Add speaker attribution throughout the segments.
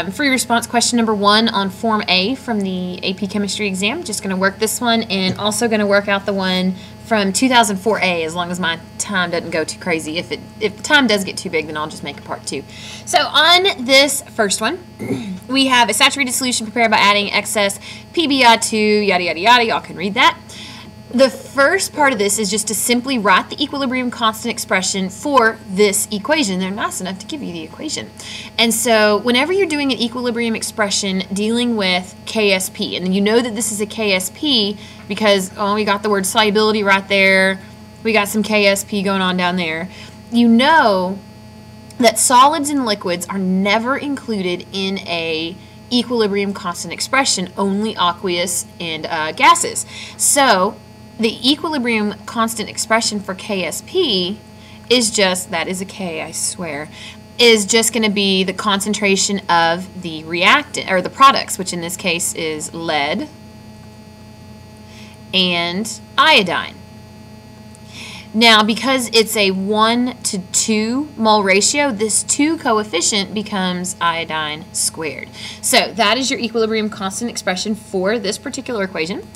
Speaker 1: um, free response question number one on Form A from the AP Chemistry exam. Just going to work this one and also going to work out the one from 2004A as long as my time doesn't go too crazy. If it if the time does get too big, then I'll just make a part two. So on this first one, we have a saturated solution prepared by adding excess PbI2, yada yada yada. Y'all can read that. The first part of this is just to simply write the equilibrium constant expression for this equation. They're nice enough to give you the equation. And so whenever you're doing an equilibrium expression dealing with KSP, and you know that this is a KSP because, oh, we got the word solubility right there. We got some KSP going on down there. You know that solids and liquids are never included in a equilibrium constant expression, only aqueous and uh, gases. So the equilibrium constant expression for KSP is just, that is a K, I swear, is just going to be the concentration of the reactant, or the products, which in this case is lead and iodine. Now, because it's a 1 to 2 mole ratio, this 2 coefficient becomes iodine squared. So that is your equilibrium constant expression for this particular equation.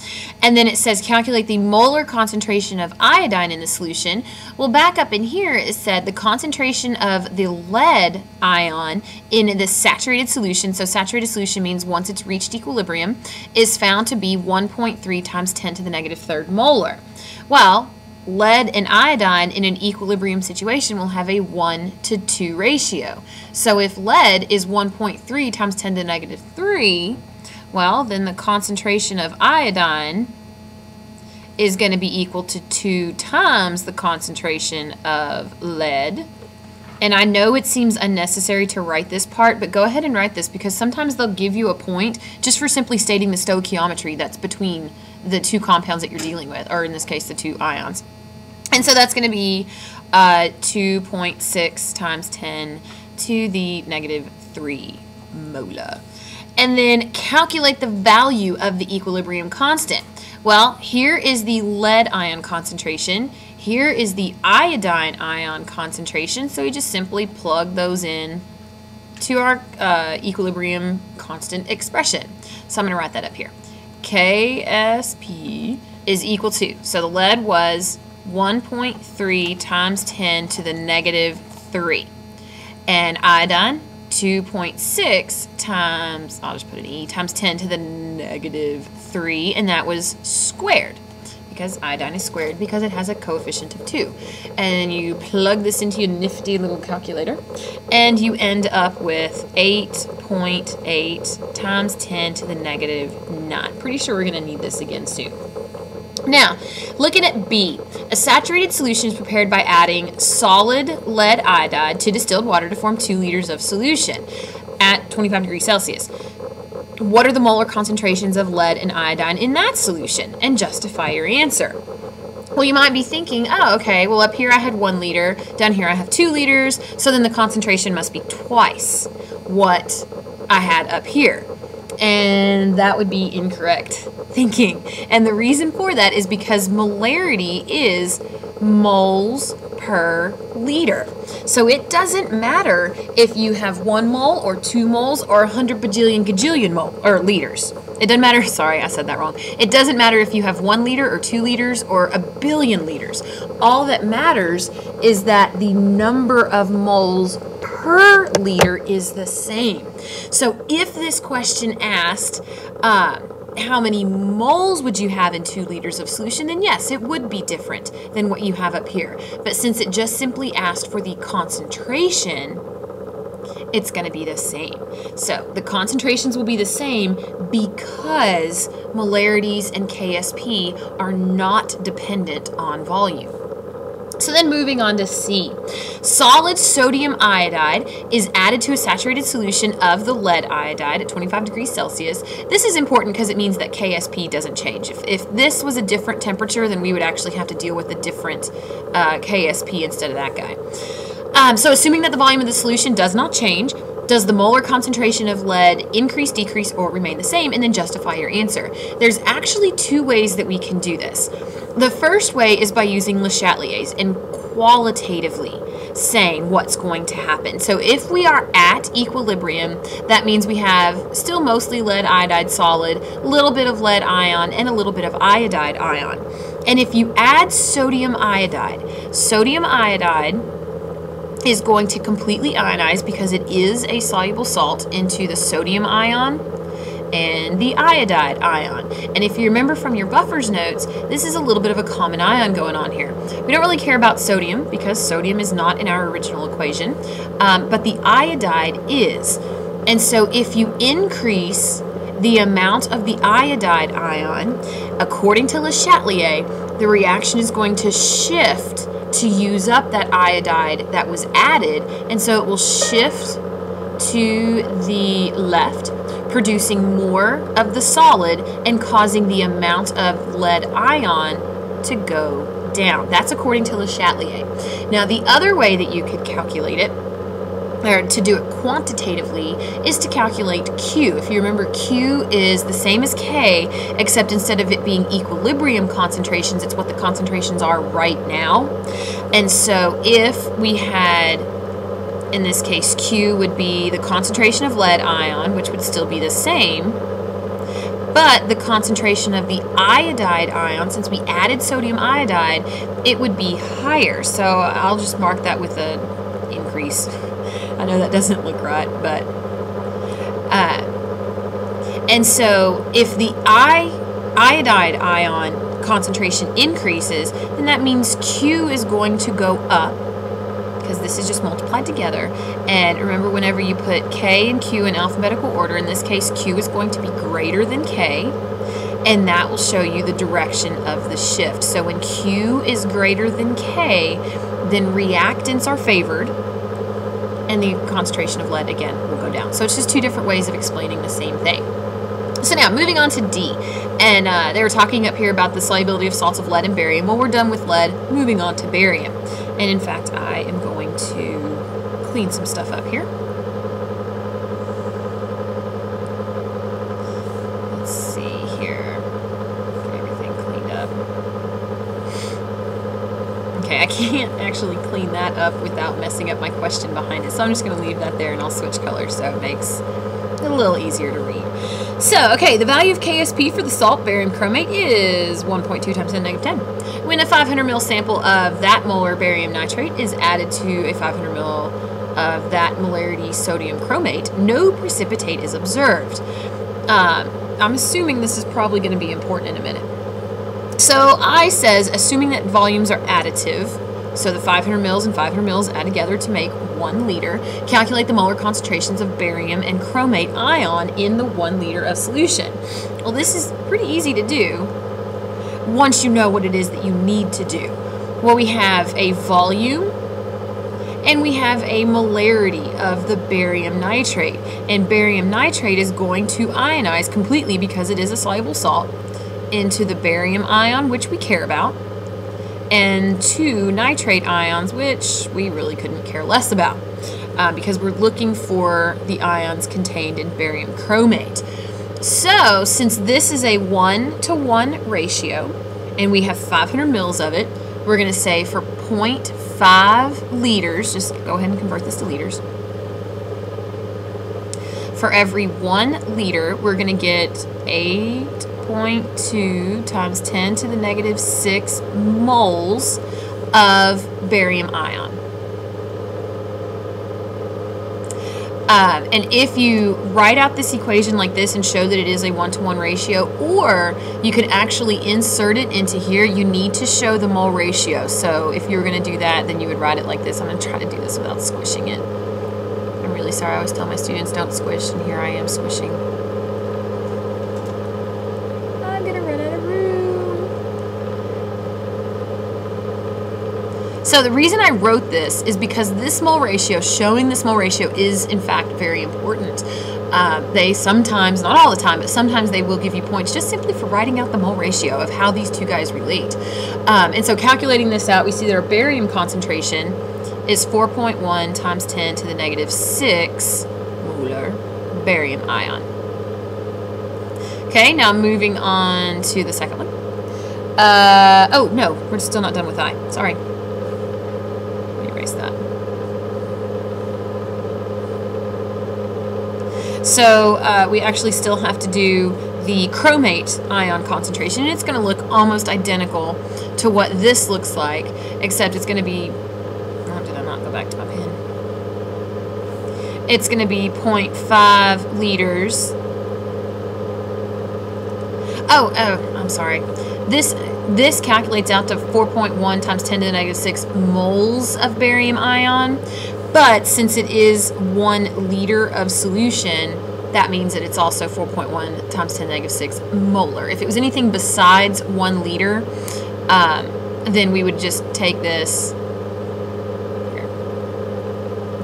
Speaker 1: And then it says calculate the molar concentration of iodine in the solution. Well, back up in here, it said the concentration of the lead ion in the saturated solution, so saturated solution means once it's reached equilibrium, is found to be 1.3 times 10 to the negative third molar. Well, lead and iodine in an equilibrium situation will have a 1 to 2 ratio. So if lead is 1.3 times 10 to the negative 3, well, then the concentration of iodine is going to be equal to 2 times the concentration of lead. And I know it seems unnecessary to write this part, but go ahead and write this because sometimes they'll give you a point just for simply stating the stoichiometry that's between the two compounds that you're dealing with, or in this case, the two ions. And so that's going to be uh, 2.6 times 10 to the negative 3 molar. And then calculate the value of the equilibrium constant. Well, here is the lead ion concentration. Here is the iodine ion concentration. So we just simply plug those in to our uh, equilibrium constant expression. So I'm going to write that up here. KSP is equal to, so the lead was 1.3 times 10 to the negative 3. And iodine, 2.6 times, I'll just put an E, times 10 to the negative 3, and that was squared because iodine is squared because it has a coefficient of 2. And you plug this into your nifty little calculator, and you end up with 8.8 times 10 to the negative 9. Pretty sure we're going to need this again soon. Now, looking at B, a saturated solution is prepared by adding solid lead iodide to distilled water to form 2 liters of solution at 25 degrees Celsius. What are the molar concentrations of lead and iodine in that solution? And justify your answer. Well, you might be thinking, oh, okay, well, up here I had one liter, down here I have two liters, so then the concentration must be twice what I had up here. And that would be incorrect thinking. And the reason for that is because molarity is moles per liter. So it doesn't matter if you have one mole or two moles or a hundred bajillion gajillion mole or liters. It doesn't matter. Sorry, I said that wrong. It doesn't matter if you have one liter or two liters or a billion liters. All that matters is that the number of moles per liter is the same. So if this question asked, uh, how many moles would you have in two liters of solution, then yes, it would be different than what you have up here. But since it just simply asked for the concentration, it's going to be the same. So the concentrations will be the same because molarities and KSP are not dependent on volume. So then moving on to C. Solid sodium iodide is added to a saturated solution of the lead iodide at 25 degrees Celsius. This is important because it means that KSP doesn't change. If, if this was a different temperature, then we would actually have to deal with a different uh, KSP instead of that guy. Um, so assuming that the volume of the solution does not change, Does the molar concentration of lead increase, decrease, or remain the same? And then justify your answer. There's actually two ways that we can do this. The first way is by using Le Chatelier's and qualitatively saying what's going to happen. So if we are at equilibrium, that means we have still mostly lead iodide solid, a little bit of lead ion, and a little bit of iodide ion. And if you add sodium iodide, sodium iodide is going to completely ionize because it is a soluble salt into the sodium ion and the iodide ion. And if you remember from your buffers notes, this is a little bit of a common ion going on here. We don't really care about sodium because sodium is not in our original equation, um, but the iodide is. And so if you increase the amount of the iodide ion, according to Le Chatelier, the reaction is going to shift to use up that iodide that was added, and so it will shift to the left, producing more of the solid and causing the amount of lead ion to go down. That's according to Le Chatelier. Now, the other way that you could calculate it or to do it quantitatively is to calculate Q. If you remember, Q is the same as K, except instead of it being equilibrium concentrations, it's what the concentrations are right now. And so if we had, in this case, Q would be the concentration of lead ion, which would still be the same, but the concentration of the iodide ion, since we added sodium iodide, it would be higher. So I'll just mark that with an increase. I know that doesn't look right, but uh, and so if the I, iodide ion concentration increases, then that means Q is going to go up because this is just multiplied together. And remember, whenever you put K and Q in alphabetical order, in this case, Q is going to be greater than K, and that will show you the direction of the shift. So when Q is greater than K, then reactants are favored and the concentration of lead again will go down. So it's just two different ways of explaining the same thing. So now moving on to D, and uh, they were talking up here about the solubility of salts of lead and barium. Well, we're done with lead, moving on to barium. And in fact, I am going to clean some stuff up here. Let's see here. Get everything cleaned up. Okay, I can't actually clean that up without messing up my question behind it. So I'm just going to leave that there and I'll switch colors so it makes a little easier to read. So, okay, the value of KSP for the salt barium chromate is 1.2 times 10 negative 10. When a 500 ml sample of that molar barium nitrate is added to a 500 ml of that molarity sodium chromate, no precipitate is observed. Um, I'm assuming this is probably going to be important in a minute. So I says, assuming that volumes are additive, so the 500 mils and 500 mils add together to make one liter, calculate the molar concentrations of barium and chromate ion in the one liter of solution. Well, this is pretty easy to do once you know what it is that you need to do. Well, we have a volume and we have a molarity of the barium nitrate. And barium nitrate is going to ionize completely because it is a soluble salt into the barium ion, which we care about, and two nitrate ions, which we really couldn't care less about uh, because we're looking for the ions contained in barium chromate. So, since this is a one to one ratio and we have 500 mils of it, we're going to say for 0.5 liters, just go ahead and convert this to liters. For every one liter, we're going to get 8 0.2 times 10 to the negative 6 moles of barium ion. Um, and if you write out this equation like this and show that it is a one-to-one -one ratio, or you can actually insert it into here, you need to show the mole ratio. So if you were going to do that, then you would write it like this. I'm going to try to do this without squishing it. I'm really sorry. I always tell my students don't squish, and here I am squishing. So the reason I wrote this is because this mole ratio, showing this mole ratio is in fact very important. Uh, they sometimes, not all the time, but sometimes they will give you points just simply for writing out the mole ratio of how these two guys relate. Um, and so calculating this out, we see that our barium concentration is 4.1 times 10 to the negative 6 molar barium ion. Okay, now moving on to the second one. Uh, oh, no, we're still not done with I. Sorry. So uh, we actually still have to do the chromate ion concentration. And it's going to look almost identical to what this looks like, except it's going to be, did I not go back to my pen? It's going to be 0.5 liters. Oh, oh, I'm sorry. This this calculates out to 4.1 times 10 to the negative 6 moles of barium ion. But since it is one liter of solution, that means that it's also 4.1 times 10 to the negative 6 molar. If it was anything besides one liter, um, then we would just take this.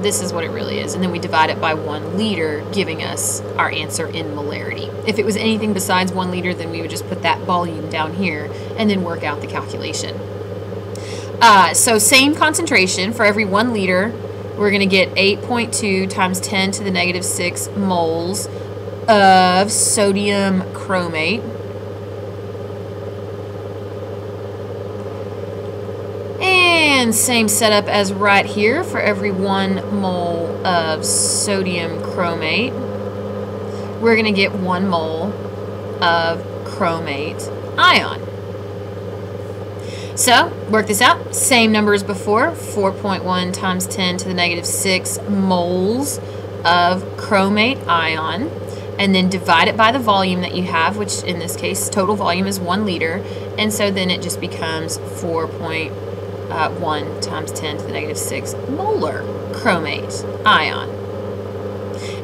Speaker 1: This is what it really is. And then we divide it by one liter, giving us our answer in molarity. If it was anything besides one liter, then we would just put that volume down here and then work out the calculation. Uh, so same concentration for every one liter we're going to get 8.2 times 10 to the negative 6 moles of sodium chromate. And same setup as right here for every one mole of sodium chromate. We're going to get one mole of chromate ion. So, work this out. Same number as before, 4.1 times 10 to the negative 6 moles of chromate ion. And then divide it by the volume that you have, which in this case, total volume is 1 liter. And so then it just becomes 4.1 times 10 to the negative 6 molar chromate ion.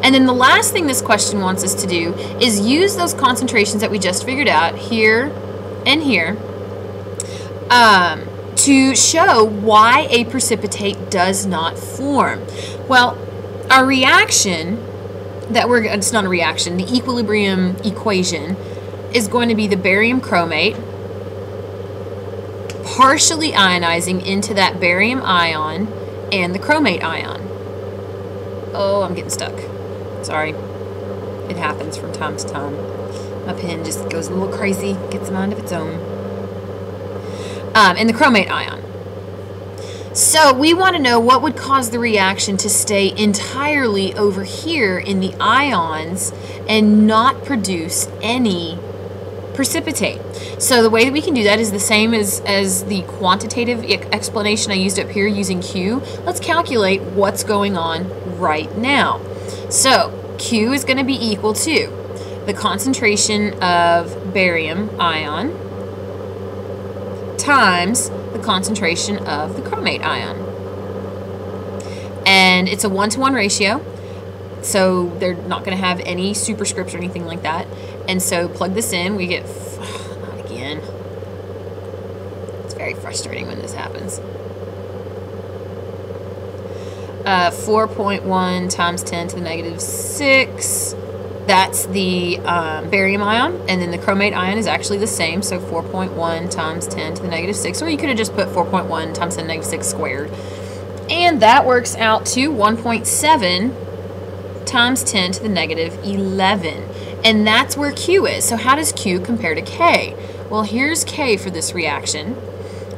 Speaker 1: And then the last thing this question wants us to do is use those concentrations that we just figured out here and here um, to show why a precipitate does not form. Well, our reaction that we're it's not a reaction, the equilibrium equation is going to be the barium chromate partially ionizing into that barium ion and the chromate ion. Oh, I'm getting stuck. Sorry. It happens from time to time. My pen just goes a little crazy, gets a mind of its own um, and the chromate ion. So we want to know what would cause the reaction to stay entirely over here in the ions and not produce any precipitate. So the way that we can do that is the same as, as the quantitative explanation I used up here using Q. Let's calculate what's going on right now. So Q is going to be equal to the concentration of barium ion times the concentration of the chromate ion. And it's a one-to-one ratio, so they're not going to have any superscripts or anything like that. And so plug this in, we get, again. It's very frustrating when this happens. Uh, 4.1 times 10 to the negative 6 that's the um, barium ion, and then the chromate ion is actually the same, so 4.1 times 10 to the negative 6, or you could have just put 4.1 times 10 to the negative 6 squared. And that works out to 1.7 times 10 to the negative 11. And that's where Q is. So how does Q compare to K? Well, here's K for this reaction.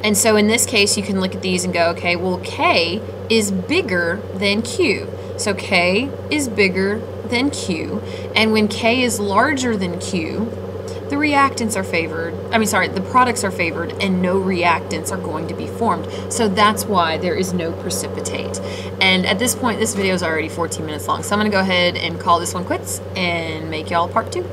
Speaker 1: And so in this case, you can look at these and go, okay, well, K is bigger than Q. So K is bigger than Q, and when K is larger than Q, the reactants are favored. I mean, sorry, the products are favored and no reactants are going to be formed. So that's why there is no precipitate. And at this point, this video is already 14 minutes long. So I'm to go ahead and call this one quits and make y'all part two.